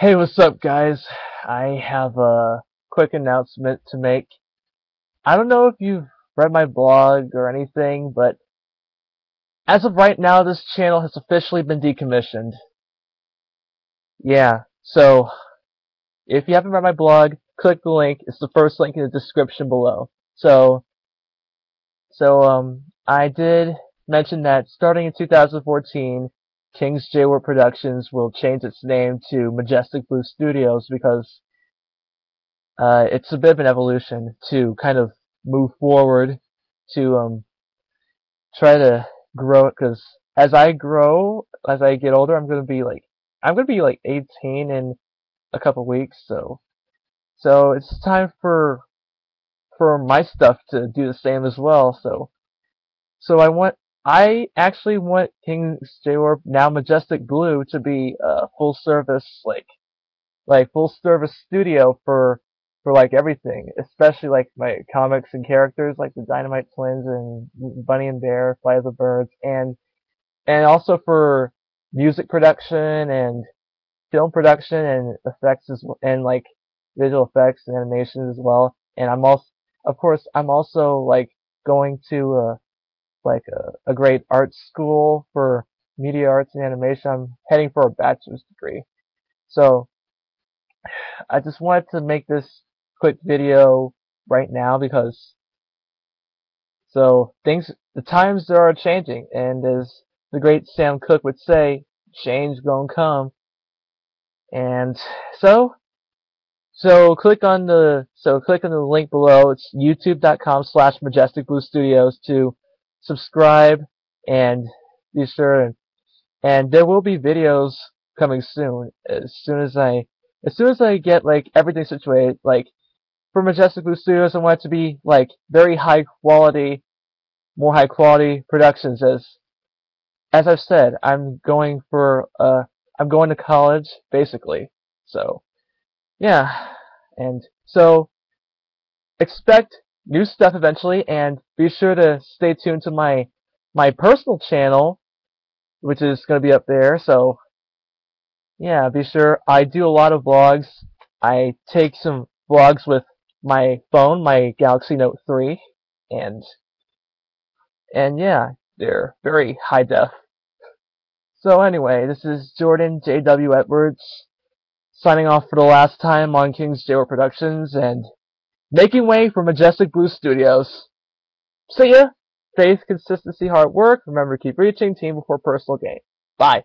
Hey, what's up, guys? I have a quick announcement to make. I don't know if you've read my blog or anything, but as of right now, this channel has officially been decommissioned. Yeah, so if you haven't read my blog, click the link. It's the first link in the description below. So, so um, I did mention that starting in 2014, King's J Warp Productions will change its name to Majestic Blue Studios because uh, it's a bit of an evolution to kind of move forward to um, try to grow it because as I grow, as I get older, I'm gonna be like I'm gonna be like 18 in a couple weeks, so so it's time for for my stuff to do the same as well. So so I want I actually want King's J-Warp, now Majestic Blue, to be a full service, like, like full service studio for, for like everything, especially like my comics and characters like the Dynamite Twins and Bunny and Bear, Flight of the Birds, and, and also for music production and film production and effects as well, and like visual effects and animations as well. And I'm also, of course, I'm also like going to, uh, like a, a great art school for media arts and animation. I'm heading for a bachelor's degree. So I just wanted to make this quick video right now because so things the times are changing and as the great Sam Cooke would say, change gonna come. And so so click on the so click on the link below. It's youtube.com slash majestic blue studios to subscribe, and be sure and, and there will be videos coming soon. As soon as I as soon as I get like everything situated, like for Majestic Blue Studios, I want it to be like very high quality, more high quality productions. As as I've said, I'm going for uh I'm going to college basically. So yeah, and so expect new stuff eventually, and be sure to stay tuned to my my personal channel, which is going to be up there. So, yeah, be sure. I do a lot of vlogs. I take some vlogs with my phone, my Galaxy Note 3, and and yeah, they're very high def. So anyway, this is Jordann J.W. Edwards signing off for the last time on King's J Productions, and making way for Majestic Blue Studios. See ya! Faith, consistency, hard work. Remember, keep reaching. Team before personal gain. Bye.